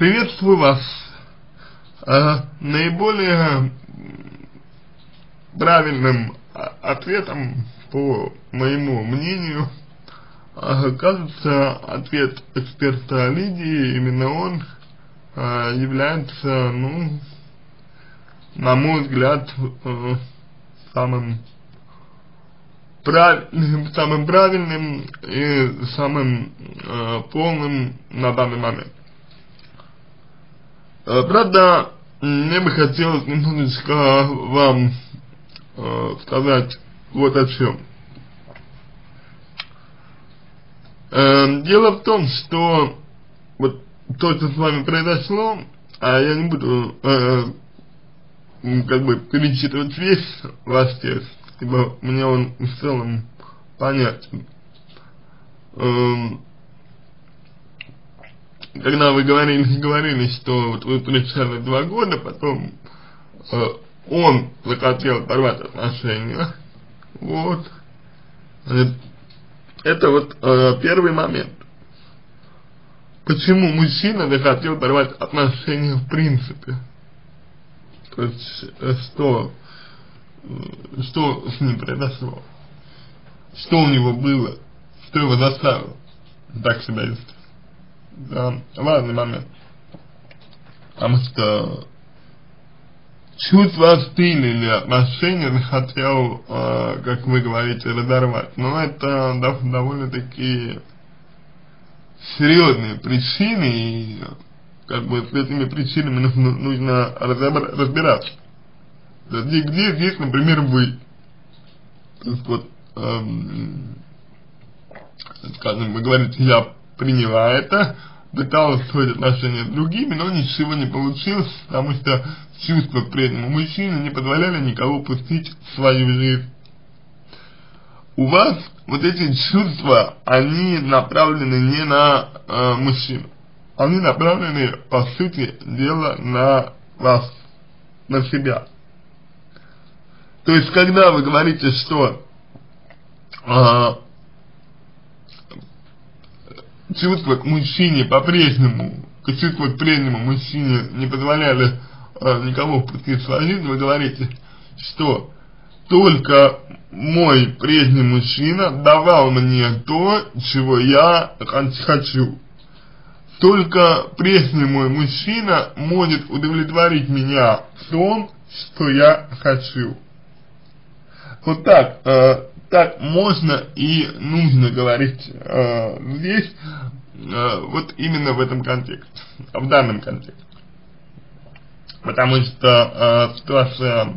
Приветствую вас. А, наиболее правильным ответом, по моему мнению, а, кажется ответ эксперта Лидии, именно он а, является, ну, на мой взгляд, э, самым прав... самым правильным и самым э, полным на данный момент. Э, правда, мне бы хотелось немножечко вам э, сказать вот о чем. Э, дело в том, что вот то, что с вами произошло, а я не буду как бы перечитывать весь ваш текст, ибо мне он в целом понятен. Эм, когда вы говорили, говорили, что вот вы встречали два года, потом э, он захотел порвать отношения, вот, это вот э, первый момент. Почему мужчина захотел порвать отношения в принципе? То есть, э, что, э, что с ним произошло? Что у него было? Что его заставило так себя вести? Важный момент. Потому что чувства остыли отношения захотел, э, как вы говорите, разорвать. Но это довольно-таки серьезные причины, и как бы с этими причинами нужно, нужно разобр, разбираться. Где, где здесь, например, вы? То есть вот, эм, скажем, вы говорите, я приняла это, пыталась строить отношения с другими, но ничего не получилось, потому что чувства к прежнему мужчине не позволяли никого пустить в свою жизнь. У вас вот эти чувства, они направлены не на э, мужчину они направлены, по сути дела, на вас, на себя. То есть, когда вы говорите, что э, чувства к мужчине по-прежнему, чувства к прежнему мужчине не позволяли э, никого впустить свою жизнь, вы говорите, что только мой прежний мужчина давал мне то, чего я хочу только прежний мой мужчина может удовлетворить меня в том, что я хочу. Вот так, э, так можно и нужно говорить э, здесь, э, вот именно в этом контексте, в данном контексте. Потому что э, ситуация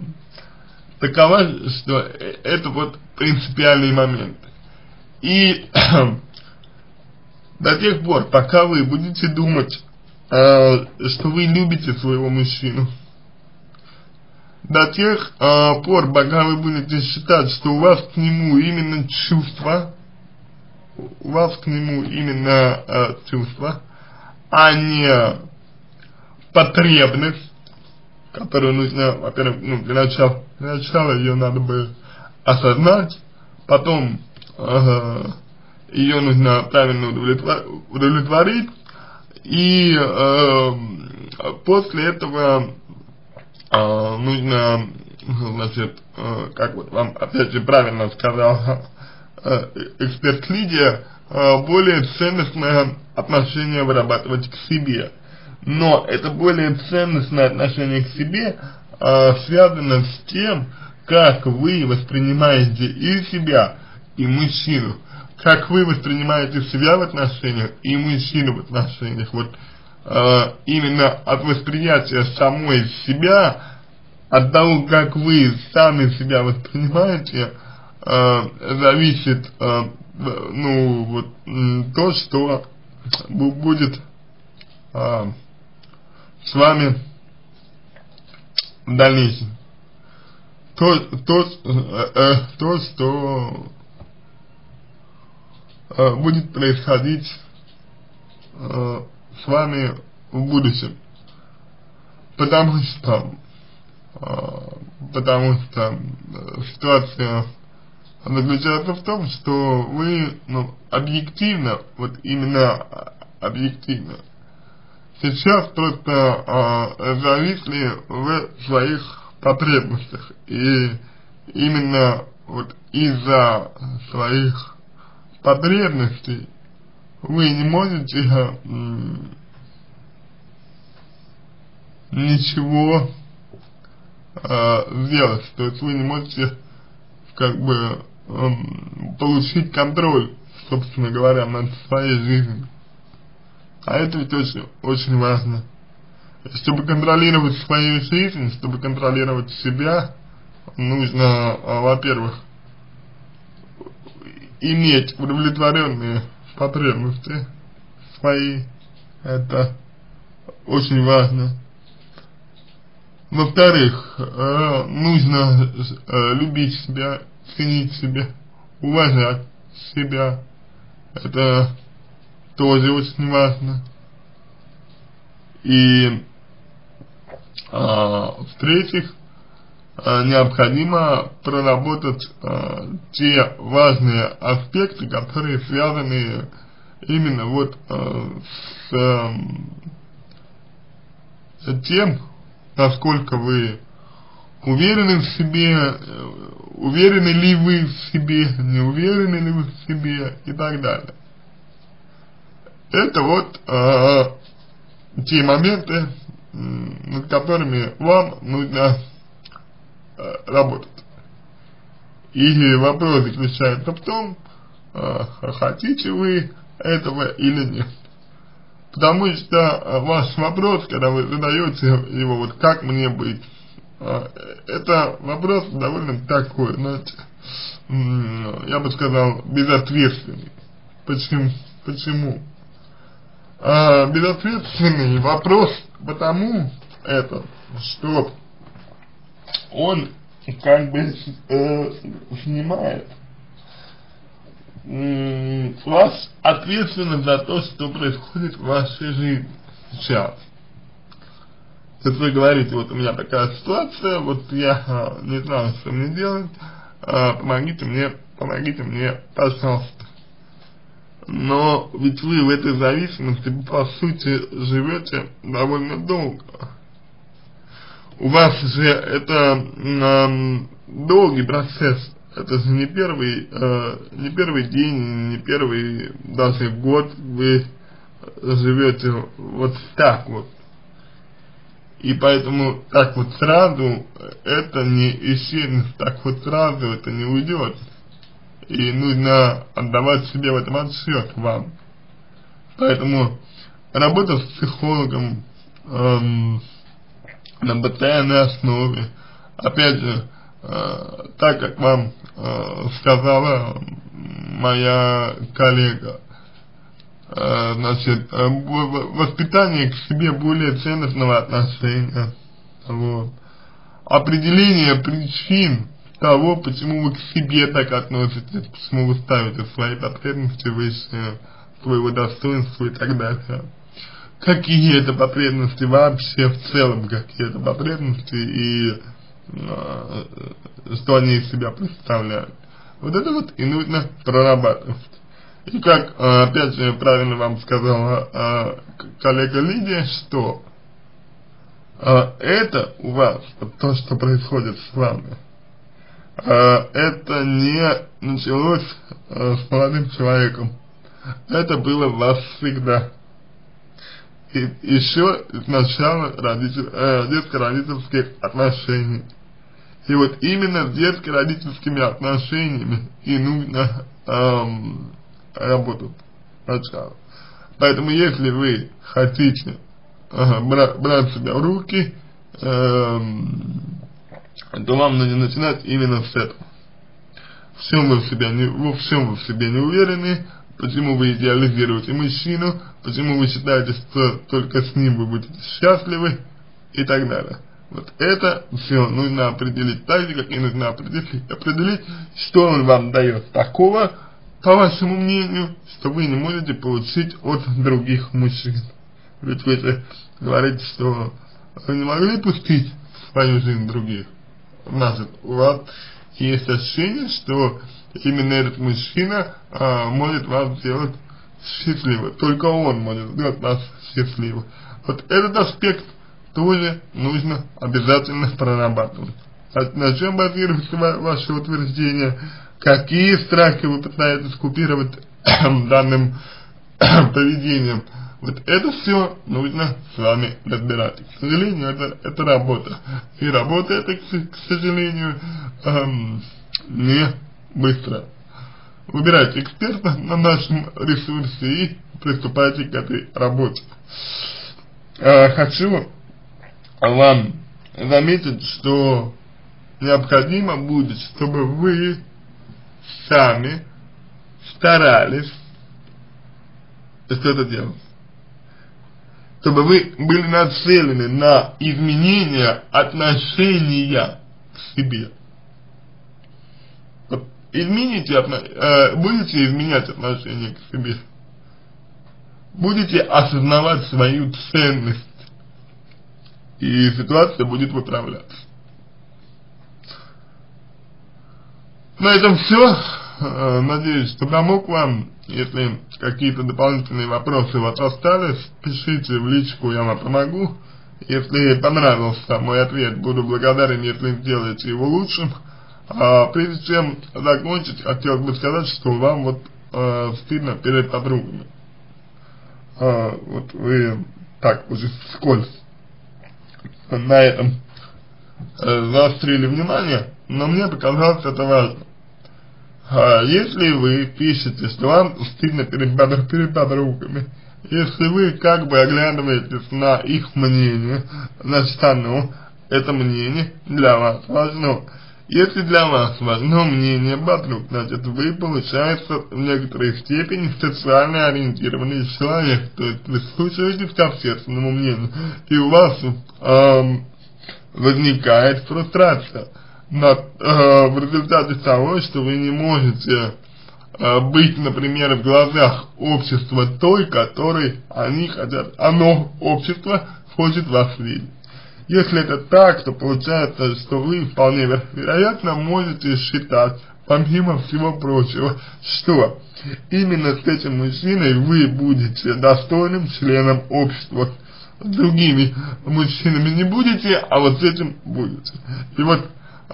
такова, что это вот принципиальный момент. И до тех пор, пока вы будете думать, э, что вы любите своего мужчину, до тех э, пор, пока вы будете считать, что у вас к нему именно чувства, у вас к нему именно э, чувства, а не потребность, которую нужно, во-первых, ну, для начала, для начала ее надо бы осознать, потом э, ее нужно правильно удовлетворить, и э, после этого нужно, значит, э, как вот вам опять же правильно сказал э, эксперт Лидия, э, более ценностное отношение вырабатывать к себе. Но это более ценностное отношение к себе связано с тем, как вы воспринимаете и себя, и мужчину как вы воспринимаете себя в отношениях и мужчину в отношениях. Вот э, именно от восприятия самой себя, от того, как вы сами себя воспринимаете, э, зависит э, ну вот то, что будет с вами в дальнейшем. То, то, э, то что будет происходить с вами в будущем. Потому что, э, потому что ситуация заключается в том, что вы, ну, объективно, вот именно объективно, сейчас просто а, зависли в своих потребностях. И именно вот из-за своих потребностей вы не можете ничего э, сделать. То есть вы не можете как бы э, получить контроль, собственно говоря, над своей жизнью. А это ведь очень, очень важно. Чтобы контролировать свою жизнь, чтобы контролировать себя, нужно, а, во-первых, иметь удовлетворенные потребности свои. Это очень важно. Во-вторых, э, нужно э, любить себя, ценить себя, уважать себя. Это тоже очень важно. И а, в-третьих, необходимо проработать а, те важные аспекты, которые связаны именно вот а, с, с тем, насколько вы уверены в себе, уверены ли вы в себе, не уверены ли вы в себе и так далее. Это вот э, те моменты, над которыми вам нужно э, работать. И вопрос заключается в том, э, хотите вы этого или нет. Потому что э, ваш вопрос, когда вы задаете его, вот как мне быть, э, это вопрос довольно такой, знаете, я бы сказал, безответственный. Почему? Почему? А, безответственный вопрос потому это, что он как бы э, снимает вас ответственность за то, что происходит в вашей жизни сейчас. То есть вы говорите, вот у меня такая ситуация, вот я э, не знаю, что мне делать, э, помогите мне, помогите мне, пожалуйста но ведь вы в этой зависимости, по сути, живете довольно долго. У вас же это э, долгий процесс, это же не первый, э, не первый день, не первый даже год вы живете вот так вот. И поэтому так вот сразу это не исчезнет, так вот сразу это не уйдет и нужно отдавать себе в этом отсчет вам. Поэтому работа с психологом эм, на постоянной основе, опять же, э, так как вам э, сказала моя коллега, э, значит, э, воспитание к себе более ценностного отношения, вот, определение причин того, почему вы к себе так относитесь, почему вы ставите свои потребности выше своего достоинства и так далее. Какие это потребности вообще в целом, какие это потребности и э, что они из себя представляют. Вот это вот и нужно прорабатывать. И как, э, опять же, правильно вам сказала э, коллега Лидия, что э, это у вас, то, что происходит с вами, это не началось с молодым человеком. Это было в вас всегда. И еще с начала родитель, э, детско-родительских отношений. И вот именно с детско-родительскими отношениями и нужно эм, работать сначала. Поэтому если вы хотите э, брать, себя в руки, эм, то вам нужно начинать именно с этого. В чем вы в себя не, во всем вы в себе не уверены, почему вы идеализируете мужчину, почему вы считаете, что только с ним вы будете счастливы и так далее. Вот это все нужно определить так же, как и нужно определить, определить, что он вам дает такого, по вашему мнению, что вы не можете получить от других мужчин. Ведь вы же говорите, что вы не могли пустить в свою жизнь других значит, у вас есть ощущение, что именно этот мужчина а, может вас сделать счастливым. Только он может сделать вас счастливым. Вот этот аспект тоже нужно обязательно прорабатывать. На чем базируется ваше утверждение? Какие страхи вы пытаетесь купировать данным поведением? Вот это все нужно с вами разбирать. К сожалению, это, это работа. И работа это, к, сожалению, эм, не быстро. Выбирайте эксперта на нашем ресурсе и приступайте к этой работе. Э, хочу вам заметить, что необходимо будет, чтобы вы сами старались что-то делать чтобы вы были нацелены на изменение отношения к себе. Измените, э, будете изменять отношение к себе, будете осознавать свою ценность, и ситуация будет выправляться. На этом все. Э, надеюсь, что помог вам. Если какие-то дополнительные вопросы у вас остались, пишите в личку, я вам помогу. Если понравился мой ответ, буду благодарен, если сделаете его лучшим. А прежде чем закончить, хотел бы сказать, что вам вот э, стыдно перед подругами. А, вот вы так уже скользь на этом э, заострили внимание, но мне показалось это важно. А если вы пишете, что вам стыдно перед, перед подругами, если вы как бы оглядываетесь на их мнение, значит оно, это мнение для вас важно. Если для вас важно мнение подруг, значит вы, получается, в некоторой степени социально ориентированный человек, то есть вы слушаетесь к общественному мнению, и у вас эм, возникает фрустрация на, э, в результате того, что вы не можете э, быть, например, в глазах общества той, которой они хотят, оно, общество, хочет вас видеть. Если это так, то получается, что вы вполне вероятно можете считать, помимо всего прочего, что именно с этим мужчиной вы будете достойным членом общества. С другими мужчинами не будете, а вот с этим будете. И вот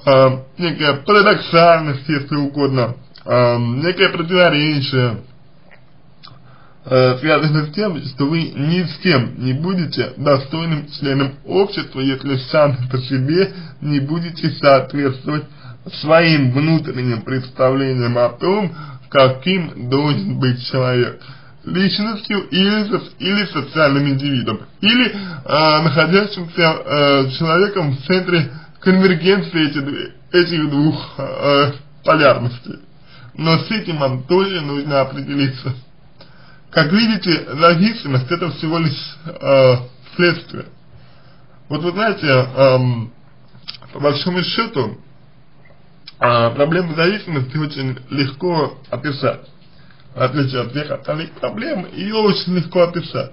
э, некая парадоксальность, если угодно, э, некое противоречие, связано с тем, что вы ни с кем не будете достойным членом общества, если сами по себе не будете соответствовать своим внутренним представлениям о том, каким должен быть человек личностью или, или социальным индивидом, или э, находящимся э, человеком в центре конвергенции эти, этих двух э, полярностей. Но с этим вам тоже нужно определиться. Как видите, зависимость это всего лишь э, следствие. Вот вы знаете, э, по большому счету, э, проблему зависимости очень легко описать. В отличие от всех остальных проблем, ее очень легко описать.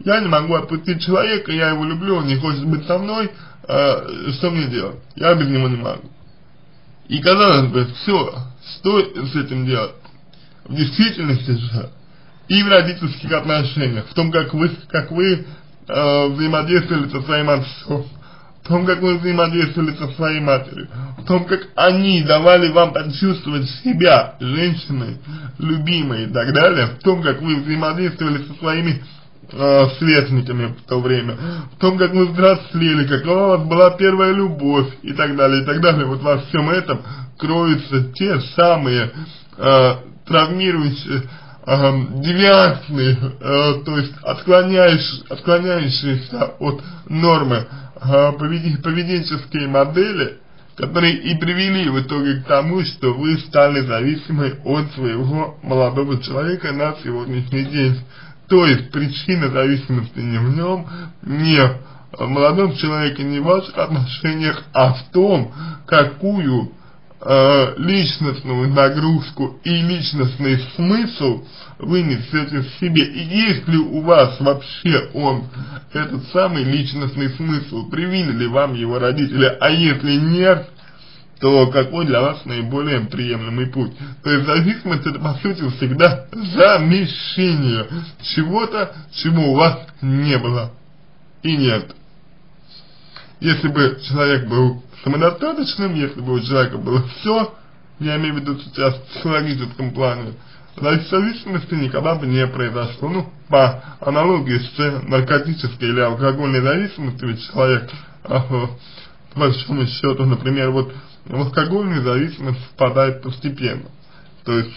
Я не могу отпустить человека, я его люблю, он не хочет быть со мной, э, что мне делать? Я без него не могу. И казалось бы, все, что с этим делать? В действительности же, и в родительских отношениях, в том, как вы, как вы э, взаимодействовали со своим отцом, в том, как вы взаимодействовали со своей матерью, в том, как они давали вам почувствовать себя женщиной, любимой и так далее, в том, как вы взаимодействовали со своими э, сверстниками в то время, в том, как мы взрослели, какова у вас была первая любовь и так далее, и так далее. Вот во всем этом кроются те самые э, травмирующие, э, девиантные, э, то есть отклоняющие, отклоняющиеся от нормы э, поведенческие модели, которые и привели в итоге к тому, что вы стали зависимы от своего молодого человека на сегодняшний день. То есть причина зависимости не в нем, не в молодом человеке, не в ваших отношениях, а в том, какую э, личностную нагрузку и личностный смысл вы несете в себе. И есть ли у вас вообще он, этот самый личностный смысл, привили ли вам его родители, а если нет, то какой для вас наиболее приемлемый путь. То есть зависимость это по сути всегда замещение чего-то, чего у вас не было. и нет. Если бы человек был самодостаточным, если бы у человека было все, я имею в виду сейчас в психологическом плане, зависимости никогда бы не произошло. Ну, по аналогии с наркотической или алкогольной зависимостью, ведь человек, э, по большому счету, например, вот в алкогольную зависимость впадает постепенно. То есть,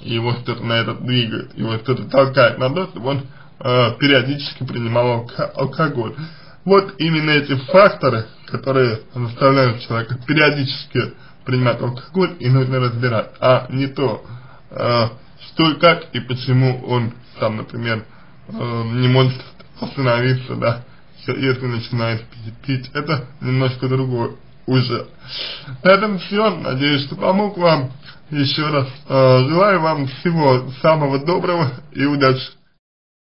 его что-то на это двигает, его что-то толкает на то, чтобы он э, периодически принимал алкоголь. Вот именно эти факторы, которые заставляют человека периодически принимать алкоголь, и нужно разбирать, а не то, э, что и как и почему он сам, например, э, не может остановиться, да, если начинает пить, пить. Это немножко другое уже. На этом все. Надеюсь, что помог вам. Еще раз э, желаю вам всего самого доброго и удачи.